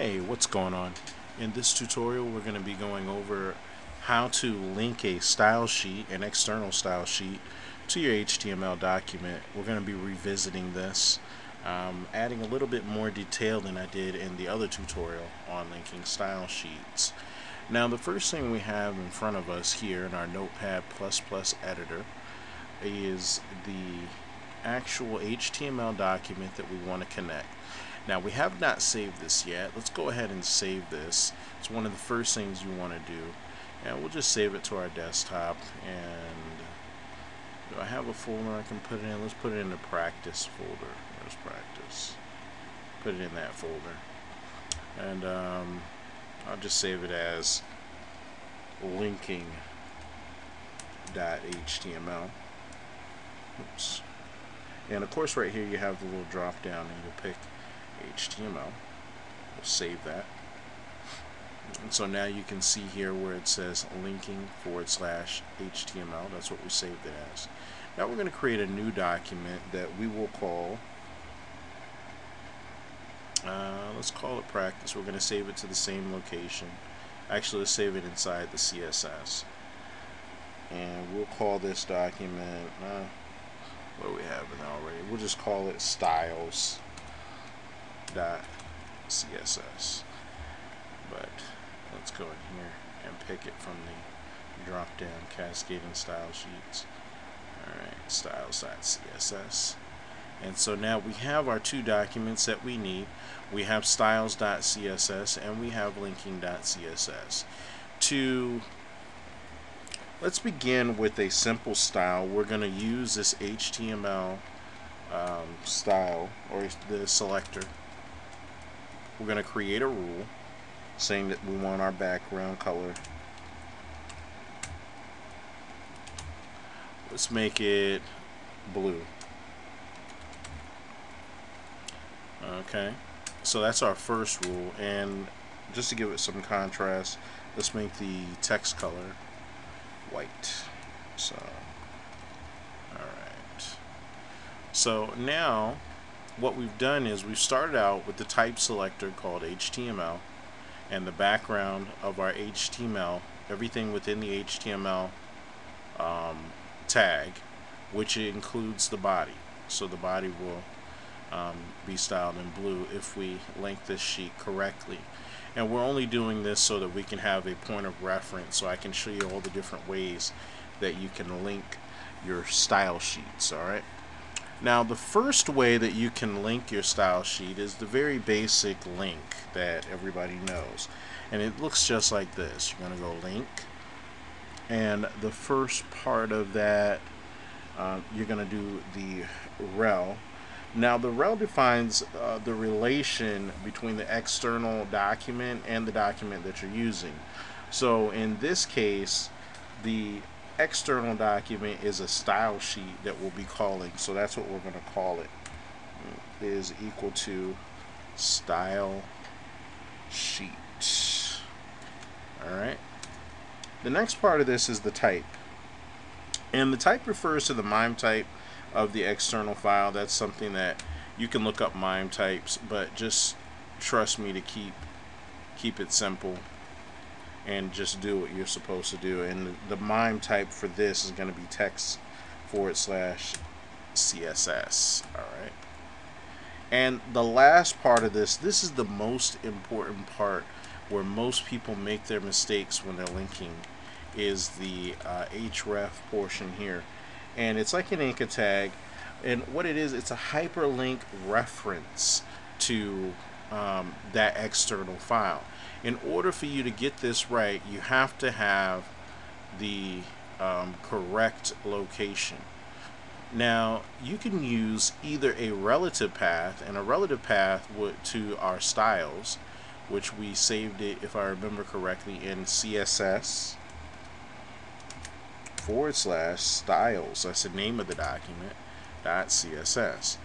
Hey, what's going on? In this tutorial we're going to be going over how to link a style sheet, an external style sheet, to your HTML document. We're going to be revisiting this, um, adding a little bit more detail than I did in the other tutorial on linking style sheets. Now the first thing we have in front of us here in our Notepad++ editor is the actual HTML document that we want to connect. Now we have not saved this yet. Let's go ahead and save this. It's one of the first things you want to do. And we'll just save it to our desktop. And do I have a folder I can put it in? Let's put it in the practice folder. There's practice. Put it in that folder. And um, I'll just save it as linking.html. Oops. And of course right here you have the little drop down and you'll pick HTML. We'll save that. And so now you can see here where it says linking forward slash HTML. That's what we saved it as. Now we're going to create a new document that we will call, uh, let's call it practice. We're going to save it to the same location. Actually, let's save it inside the CSS. And we'll call this document, uh, what do we have in already? We'll just call it styles dot css but let's go in here and pick it from the drop down cascading style sheets. Alright styles.css and so now we have our two documents that we need. We have styles.css and we have linking.css to let's begin with a simple style. We're going to use this HTML um, style or the selector we're going to create a rule saying that we want our background color. Let's make it blue. Okay, so that's our first rule, and just to give it some contrast, let's make the text color white. So, alright. So now what we've done is we've started out with the type selector called HTML and the background of our HTML, everything within the HTML um, tag, which includes the body. So the body will um, be styled in blue if we link this sheet correctly. And we're only doing this so that we can have a point of reference so I can show you all the different ways that you can link your style sheets, alright? Now the first way that you can link your style sheet is the very basic link that everybody knows. And it looks just like this. You're going to go link. And the first part of that, uh, you're going to do the rel. Now the rel defines uh, the relation between the external document and the document that you're using. So in this case, the external document is a style sheet that we'll be calling. So that's what we're going to call it. Mm, is equal to style sheet. Alright. The next part of this is the type. And the type refers to the MIME type of the external file. That's something that you can look up MIME types, but just trust me to keep keep it simple and just do what you're supposed to do. And the MIME type for this is going to be text forward slash CSS. Alright. And the last part of this, this is the most important part where most people make their mistakes when they're linking, is the uh, href portion here. And it's like an anchor tag. And what it is, it's a hyperlink reference to um, that external file in order for you to get this right, you have to have the um, correct location. Now, you can use either a relative path, and a relative path to our styles, which we saved it, if I remember correctly, in CSS forward slash styles. That's the name of the document, dot CSS.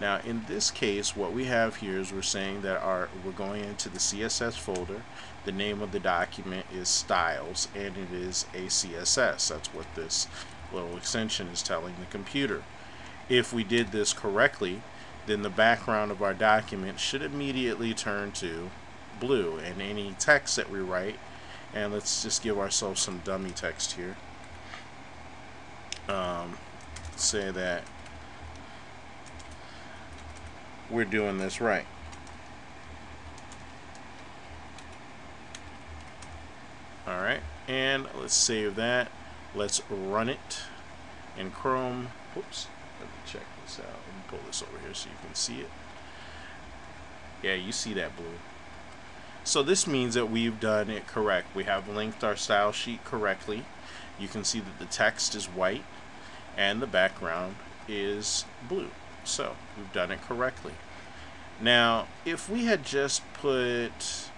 Now in this case what we have here is we're saying that our we're going into the CSS folder. The name of the document is styles and it is a CSS that's what this little extension is telling the computer. If we did this correctly then the background of our document should immediately turn to blue and any text that we write and let's just give ourselves some dummy text here. Um, say that we're doing this right. Alright and let's save that. Let's run it in Chrome. Whoops let me check this out. Let me pull this over here so you can see it. Yeah you see that blue. So this means that we've done it correct. We have linked our style sheet correctly. You can see that the text is white and the background is blue so we've done it correctly now if we had just put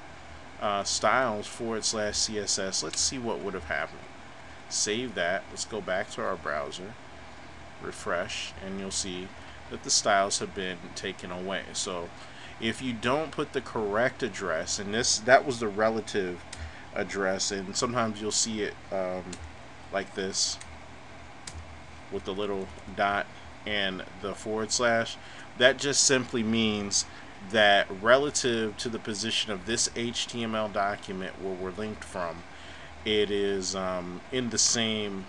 uh, styles forward slash CSS, let's see what would have happened. Save that. Let's go back to our browser, refresh, and you'll see that the styles have been taken away. So if you don't put the correct address, and this that was the relative address, and sometimes you'll see it um, like this with the little dot and the forward slash, that just simply means that relative to the position of this HTML document where we're linked from, it is um, in the same,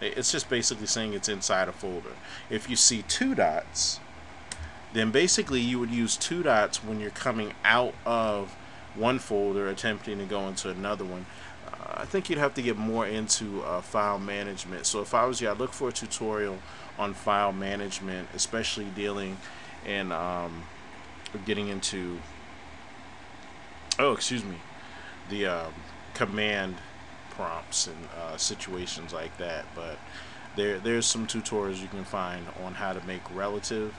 it's just basically saying it's inside a folder. If you see two dots, then basically you would use two dots when you're coming out of one folder attempting to go into another one. I think you'd have to get more into uh, file management. So if I was you, I'd look for a tutorial on file management, especially dealing in um, getting into oh excuse me the um, command prompts and uh, situations like that but there there's some tutorials you can find on how to make relative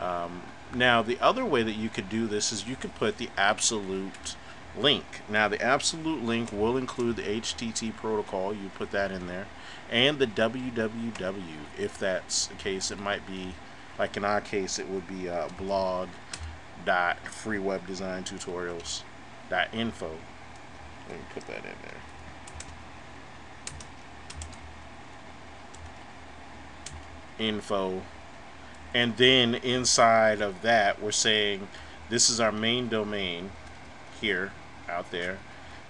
um, now the other way that you could do this is you could put the absolute link now the absolute link will include the HTTP protocol you put that in there and the www if that's the case it might be like in our case, it would be uh, blog dot free web design tutorials dot info. Let me put that in there. Info, and then inside of that, we're saying this is our main domain here out there.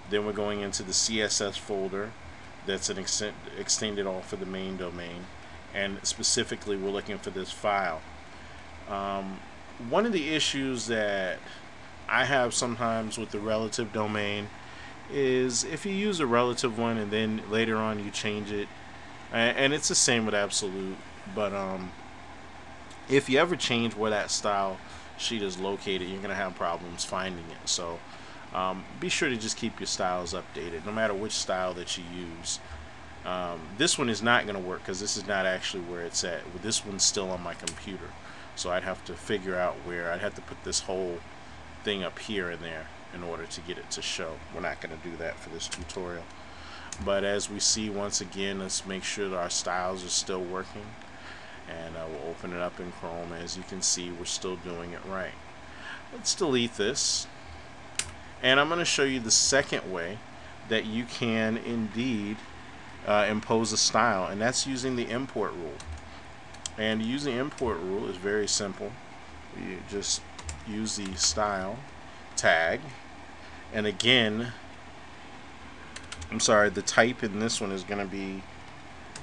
Then we're going into the CSS folder that's an extended extended off of the main domain and specifically we're looking for this file. Um, one of the issues that I have sometimes with the relative domain is if you use a relative one and then later on you change it, and it's the same with absolute, but um, if you ever change where that style sheet is located, you're going to have problems finding it. So um, be sure to just keep your styles updated, no matter which style that you use. Um, this one is not going to work because this is not actually where it's at. This one's still on my computer. So I'd have to figure out where. I'd have to put this whole thing up here and there in order to get it to show. We're not going to do that for this tutorial. But as we see once again, let's make sure that our styles are still working. And uh, we'll open it up in Chrome. As you can see, we're still doing it right. Let's delete this. And I'm going to show you the second way that you can indeed uh, impose a style and that's using the import rule. And using import rule is very simple. You just use the style tag. And again I'm sorry the type in this one is going to be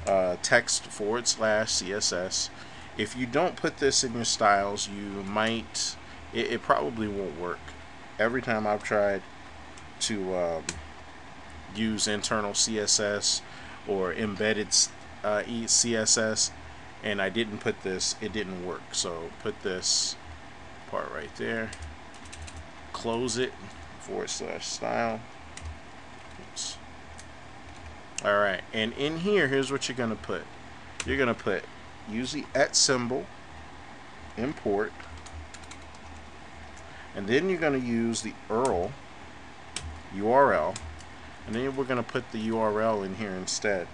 uh, text forward slash CSS if you don't put this in your styles you might it, it probably won't work every time I've tried to um, use internal CSS or embedded uh, CSS and I didn't put this it didn't work. So put this part right there. Close it. Forward slash style. Oops. alright and in here here's what you're gonna put. You're gonna put use the at symbol import and then you're going to use the URL URL and then we're going to put the URL in here instead.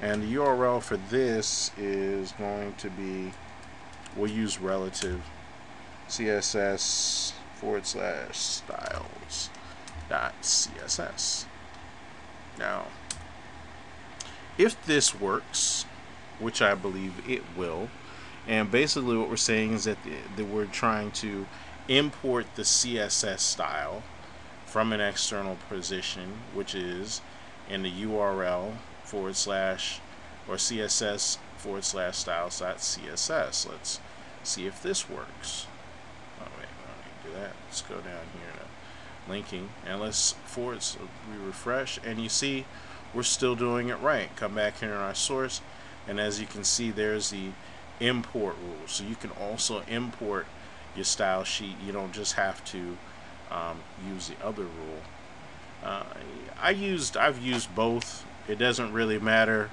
And the URL for this is going to be we'll use relative css forward slash styles dot css now if this works which I believe it will and basically what we're saying is that, that we're trying to import the CSS style from an external position, which is in the URL forward slash or CSS forward slash styles dot CSS. Let's see if this works. Oh wait, I don't need to do that. Let's go down here to linking and let's forward so we refresh and you see we're still doing it right. Come back here in our source and as you can see there's the import rule. So you can also import your style sheet. You don't just have to um, use the other rule. Uh, I used I've used both. It doesn't really matter.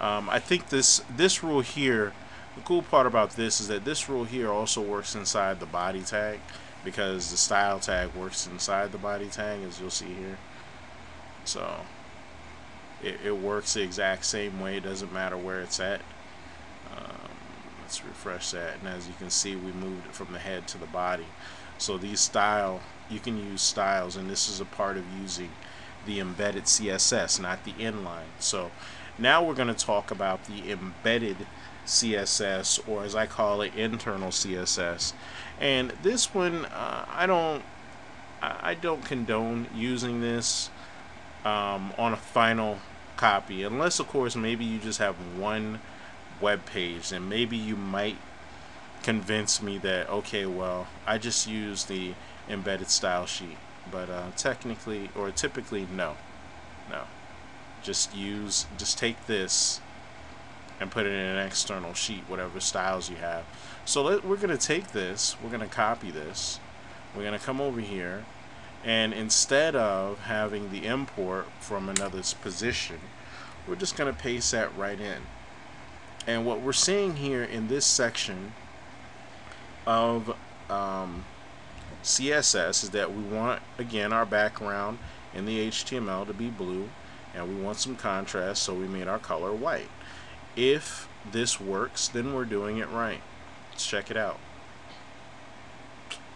Um, I think this this rule here. The cool part about this is that this rule here also works inside the body tag because the style tag works inside the body tag as you'll see here. So it, it works the exact same way. It doesn't matter where it's at. Let's refresh that. And as you can see we moved it from the head to the body. So these style you can use styles and this is a part of using the embedded CSS not the inline. So now we're going to talk about the embedded CSS or as I call it internal CSS and this one uh, I don't I don't condone using this um, on a final copy unless of course maybe you just have one web page and maybe you might convince me that okay well I just use the embedded style sheet. But uh, technically or typically no. No. Just use just take this and put it in an external sheet whatever styles you have. So let, we're gonna take this we're gonna copy this we're gonna come over here and instead of having the import from another's position we're just gonna paste that right in and what we're seeing here in this section of um, CSS is that we want, again, our background in the HTML to be blue, and we want some contrast, so we made our color white. If this works, then we're doing it right. Let's check it out.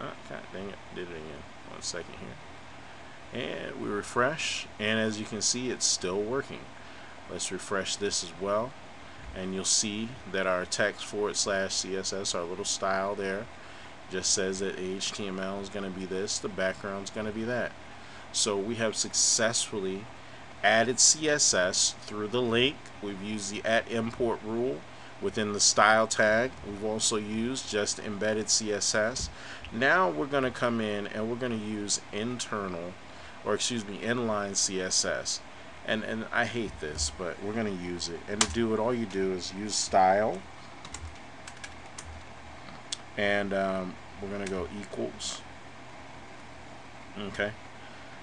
Oh, God dang it, did it again. One second here. And we refresh, and as you can see, it's still working. Let's refresh this as well, and you'll see that our text forward slash CSS, our little style there, just says that HTML is going to be this, the background is going to be that. So we have successfully added CSS through the link. We've used the at import rule within the style tag. We've also used just embedded CSS. Now we're going to come in and we're going to use internal, or excuse me, inline CSS. And, and I hate this, but we're going to use it. And to do it, all you do is use style. And um, we're gonna go equals. Okay.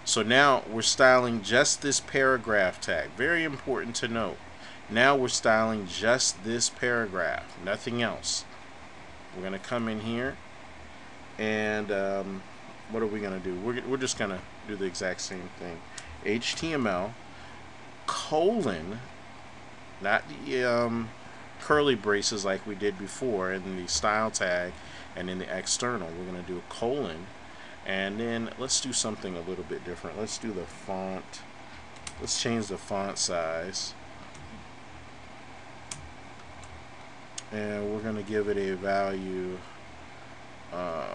So now we're styling just this paragraph tag. Very important to note. Now we're styling just this paragraph nothing else. We're gonna come in here and um, what are we gonna do? We're, we're just gonna do the exact same thing. HTML colon not the um, curly braces like we did before in the style tag and in the external we're going to do a colon. And then let's do something a little bit different. Let's do the font let's change the font size. And we're going to give it a value uh,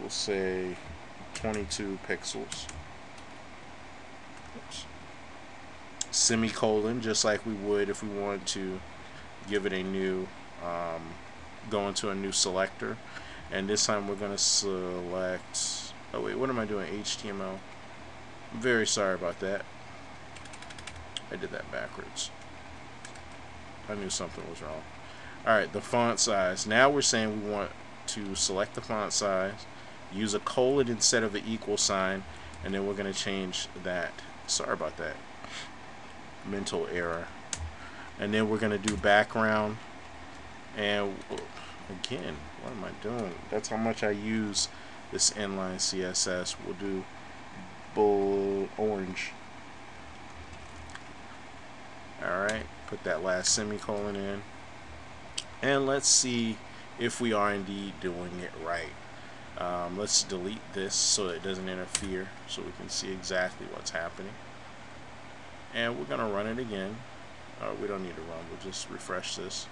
we'll say 22 pixels Oops. Semicolon just like we would if we wanted to give it a new um, go into a new selector. And this time we're going to select oh wait what am I doing? HTML I'm very sorry about that. I did that backwards. I knew something was wrong. Alright the font size. Now we're saying we want to select the font size use a colon instead of the equal sign and then we're going to change that. Sorry about that mental error. And then we're going to do background. And again what am I doing? That's how much I use this inline CSS we'll do bull orange. Alright put that last semicolon in. And let's see if we are indeed doing it right. Um, let's delete this so it doesn't interfere so we can see exactly what's happening and we're gonna run it again uh, we don't need to run we'll just refresh this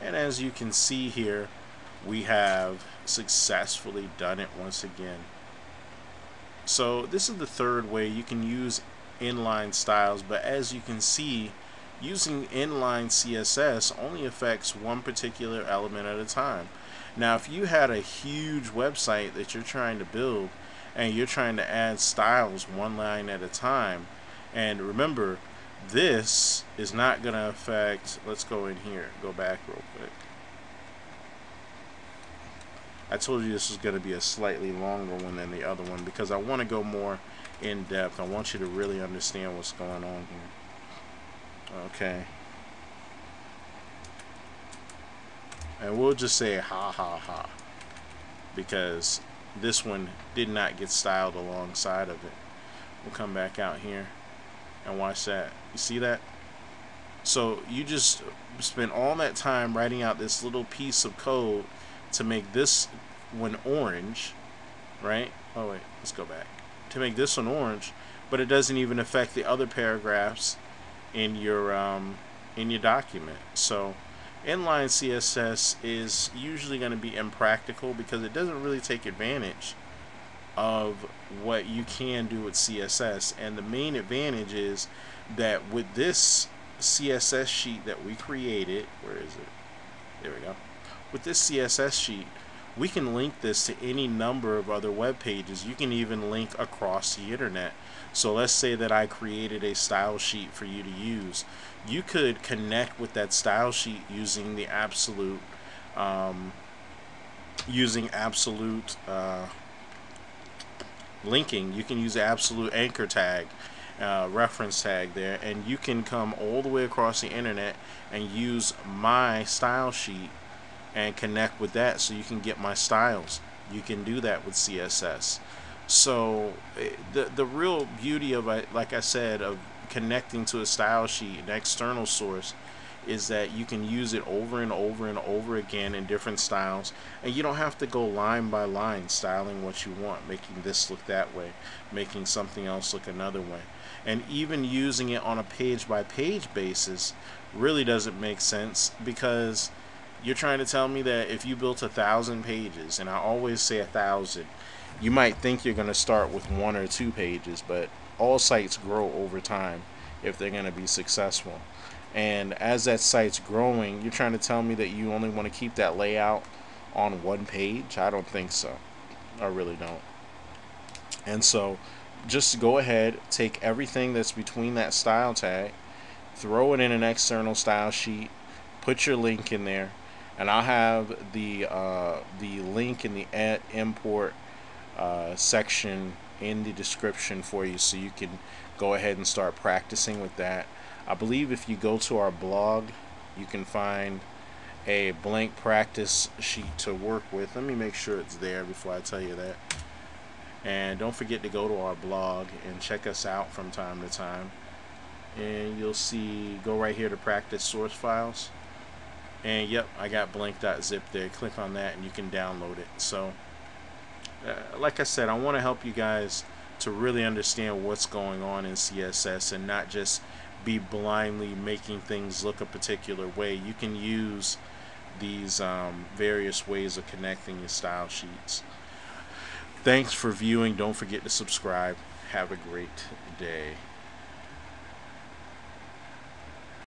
and as you can see here we have successfully done it once again. So this is the third way you can use inline styles, but as you can see, using inline CSS only affects one particular element at a time. Now, if you had a huge website that you're trying to build and you're trying to add styles one line at a time, and remember, this is not going to affect, let's go in here, go back real quick. I told you this was going to be a slightly longer one than the other one because I want to go more in depth. I want you to really understand what's going on here. Okay. And we'll just say ha ha ha because this one did not get styled alongside of it. We'll come back out here and watch that. You see that? So you just spend all that time writing out this little piece of code to make this one orange, right? Oh wait, let's go back. To make this one orange, but it doesn't even affect the other paragraphs in your um, in your document. So inline CSS is usually going to be impractical because it doesn't really take advantage of what you can do with CSS. And the main advantage is that with this CSS sheet that we created, where is it? There we go. With this CSS sheet, we can link this to any number of other web pages. You can even link across the internet. So let's say that I created a style sheet for you to use. You could connect with that style sheet using the absolute, um, using absolute uh, linking. You can use the absolute anchor tag, uh, reference tag there, and you can come all the way across the internet and use my style sheet and connect with that so you can get my styles. You can do that with CSS. So eh, the the real beauty of it, like I said, of connecting to a style sheet, an external source, is that you can use it over and over and over again in different styles and you don't have to go line by line styling what you want making this look that way making something else look another way and even using it on a page by page basis really doesn't make sense because you're trying to tell me that if you built a thousand pages, and I always say a thousand, you might think you're going to start with one or two pages, but all sites grow over time if they're going to be successful. And as that site's growing, you're trying to tell me that you only want to keep that layout on one page? I don't think so. I really don't. And so just go ahead, take everything that's between that style tag, throw it in an external style sheet, put your link in there, and I'll have the uh, the link in the import uh, section in the description for you so you can go ahead and start practicing with that. I believe if you go to our blog you can find a blank practice sheet to work with. Let me make sure it's there before I tell you that. And don't forget to go to our blog and check us out from time to time. And you'll see, go right here to practice source files and yep I got blank.zip there click on that and you can download it so uh, like I said I want to help you guys to really understand what's going on in CSS and not just be blindly making things look a particular way. You can use these um, various ways of connecting your style sheets. Thanks for viewing. Don't forget to subscribe. Have a great day